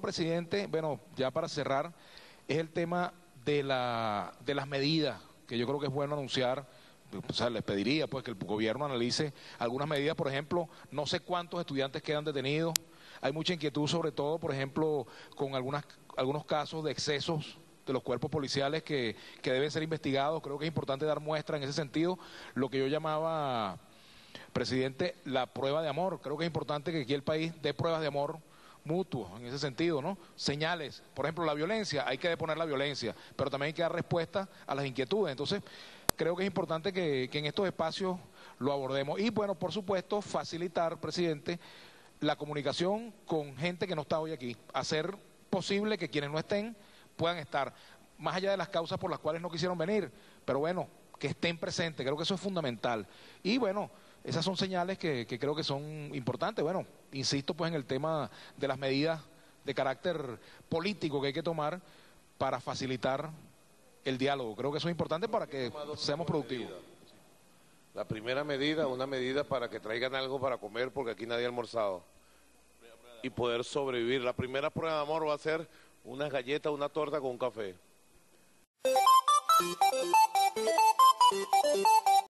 Presidente, bueno, ya para cerrar, es el tema de, la, de las medidas que yo creo que es bueno anunciar. O sea, les pediría pues que el gobierno analice algunas medidas, por ejemplo, no sé cuántos estudiantes quedan detenidos. Hay mucha inquietud, sobre todo, por ejemplo, con algunas, algunos casos de excesos de los cuerpos policiales que, que deben ser investigados. Creo que es importante dar muestra en ese sentido. Lo que yo llamaba, presidente, la prueba de amor. Creo que es importante que aquí el país dé pruebas de amor mutuo en ese sentido, ¿no? Señales, por ejemplo, la violencia, hay que deponer la violencia, pero también hay que dar respuesta a las inquietudes. Entonces, creo que es importante que, en estos espacios lo abordemos. Y bueno, por supuesto, facilitar, presidente, la comunicación con gente que no está hoy aquí, hacer posible que quienes no estén puedan estar, más allá de las causas por las cuales no quisieron venir, pero bueno, que estén presentes, creo que eso es fundamental. Y bueno, esas son señales que, creo que son importantes. Bueno, insisto pues en el tema de las medidas de carácter político que hay que tomar para facilitar el diálogo. Creo que eso es importante para que seamos productivos. La primera medida, una medida para que traigan algo para comer porque aquí nadie ha almorzado y poder sobrevivir. La primera prueba de amor va a ser unas galletas, una torta con un café.